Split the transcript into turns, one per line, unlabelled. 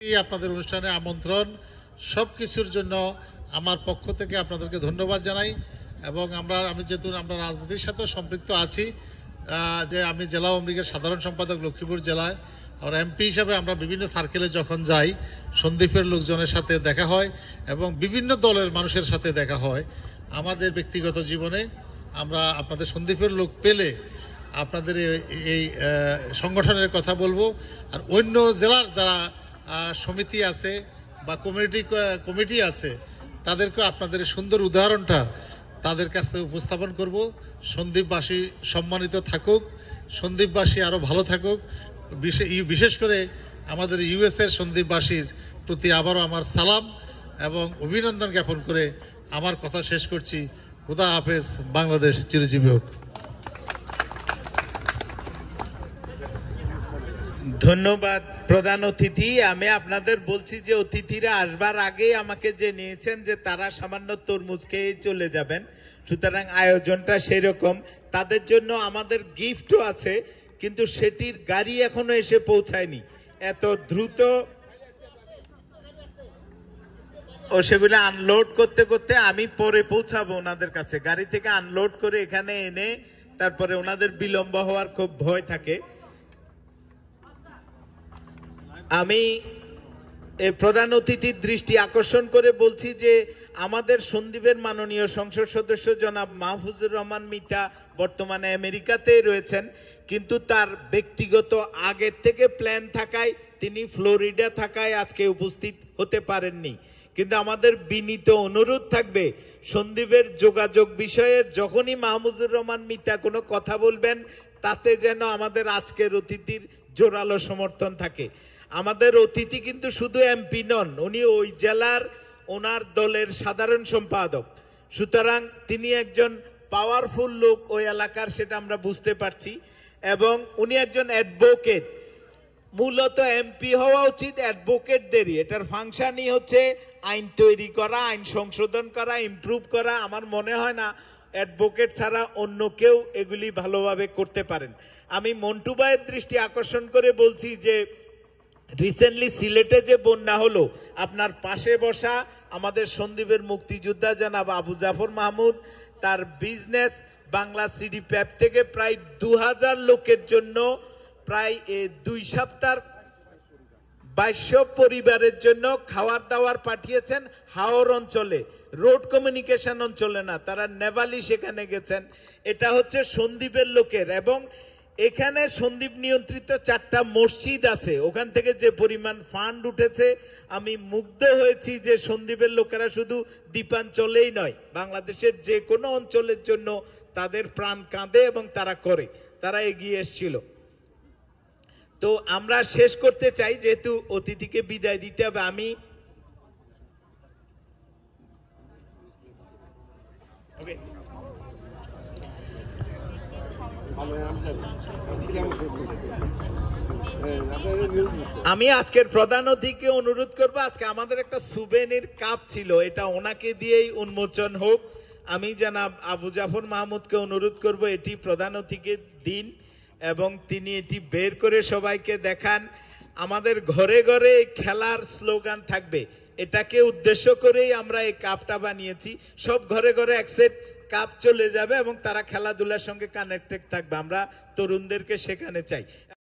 আপনাদের অনুষ্ঠানে আমন্ত্রণ। সব কিছুর জন্য আমার পক্ষ থেকে আপনাদেরকে ধন্যবাদ জানাই এবং আমরা, আমি যেহেতু আমরা রাজনীতির সাথে সম্পৃক্ত আছি যে আমি জেলা আওয়ামী লীগের সাধারণ সম্পাদক লক্ষ্মীপুর জেলায়। আর এমপি হিসাবে আমরা বিভিন্ন সার্কেলে যখন যাই সন্দীপের লোকজনের সাথে দেখা হয় এবং বিভিন্ন দলের মানুষের সাথে দেখা হয়। আমাদের ব্যক্তিগত জীবনে আমরা আপনাদের সন্দীপের লোক পেলে আপনাদের এই- সংগঠনের কথা বলব। আর অন্য জেলার যারা সমিতি আছে বা কমিটি কমিটি আছে, তাদেরকে আপনাদের সুন্দর উদাহরণটা তাদের কাছ উপস্থাপন করব। সন্দীপবাসী সম্মানিত থাকুক সন্দীপবাসী আরও ভালো থাকুক। বিশেষ করে আমাদের ইউএসের সন্দীপবাসীর প্রতি আবারও আমার সালাম এবং অভিনন্দন জ্ঞাপন করে আমার কথা শেষ করছি। খুদা হাফেজ, বাংলাদেশ চিরজীবী হোক।
ধন্যবাদ প্রধান অতিথি। আমি আপনাদের বলছি যে অতিথিরা আসবার আগে আমাকে যে নিয়েছেন যে তারা সামান্য তরমুজ খেয়ে চলে যাবেন। সুতরাং আয়োজনটা সেই রকম তাদের জন্য আমাদের গিফটও আছে, কিন্তু সেটির গাড়ি এখনও এসে পৌঁছায়নি। এত দ্রুত ও সেগুলো আনলোড করতে করতে আমি পরে পৌঁছাবো ওনাদের কাছে। গাড়ি থেকে আনলোড করে এখানে এনে তারপরে ওনাদের বিলম্ব হওয়ার খুব ভয় থাকে। আমি প্রধান অতিথির দৃষ্টি আকর্ষণ করে বলছি যে আমাদের সন্দীপের মাননীয় সংসদ সদস্য জনাব মাহফুজুর রহমান মিতা বর্তমানে আমেরিকাতে রয়েছেন, কিন্তু তার ব্যক্তিগত আগের থেকে প্ল্যান থাকায় তিনি ফ্লোরিডা থাকায় আজকে উপস্থিত হতে পারেননি। কিন্তু আমাদের বিনীত অনুরোধ থাকবে সন্দীপের যোগাযোগ বিষয়ে যখনই মাহমুজুর রহমান মিতা কোনো কথা বলবেন, তাতে যেন আমাদের আজকের অতিথির জোরালো সমর্থন থাকে। আমাদের অতিথি কিন্তু শুধু এমপি নন, উনি ওই জেলার ওনার দলের সাধারণ সম্পাদক। সুতরাং তিনি একজন পাওয়ারফুল লোক ওই এলাকার, সেটা আমরা বুঝতে পারছি। এবং উনি একজন অ্যাডভোকেট মূলত এমপি হওয়া উচিত অ্যাডভোকেটদেরই এটার ফাংশনই হচ্ছে আইন তৈরি করা, আইন সংশোধন করা ইমপ্রুভ করা। আমার মনে হয় না অ্যাডভোকেট ছাড়া অন্য কেউ এগুলি ভালোভাবে করতে পারেন। আমি মন্টু ভাইয়ের দৃষ্টি আকর্ষণ করে বলছি যে রিসেন্টলি সিলেটে যে বন্যা হলো, আপনার পাশে বসা আমাদের সন্দীপের মুক্তিযোদ্ধা জানাব আবু জাফর মাহমুদ, তার বিজনেস বাংলা সিডি প্যাপ থেকে প্রায় দু হাজার লোকের জন্য প্রায় দুই সপ্তাহ বাইশ পরিবারের জন্য খাওয়ার দাওয়ার পাঠিয়েছেন হাওর অঞ্চলে। রোড কমিউনিকেশন অঞ্চলে না, তারা নেভালি সেখানে গেছেন। এটা হচ্ছে সন্দীপের লোকের এবং এখানে সন্দীপ নিয়ন্ত্রিত চারটা মসজিদ আছে ওখান থেকে যে পরিমাণ ফান্ড উঠেছে, আমি মুগ্ধ হয়েছি যে সন্দীপের লোকেরা শুধু দ্বীপাঞ্চলেই নয়, বাংলাদেশের যে কোনো অঞ্চলের জন্য তাদের প্রাণ কাঁদে এবং তারা করে, তারা এগিয়ে এসেছিল তো আমরা শেষ করতে চাই, যেহেতু অতিথিকে বিদায় দিতে হবে, আমি. আমি আজকের প্রধান অতিথিকে অনুরোধ করব, আজকে আমাদের একটা সুবেনির কাপ ছিল, এটা ওনাকে দিয়েই উন্মোচন হোক। আমি জানাব আবু জাফর মাহমুদকে অনুরোধ করব, এটি প্রধান অতিথিকে দিন এবং তিনি এটি বের করে সবাইকে দেখান। আমাদের ঘরে ঘরে খেলার স্লোগান থাকবে। এটাকে উদ্দেশ্য করেই আমরা এই কাপটা বানিয়েছি। সব ঘরে ঘরে এক সেট কাপ চলে যাবে এবং তারা খেলাধুলার সঙ্গে কানেক্টেড থাকবে। আমরা তরুণদেরকে সেখানে চাই।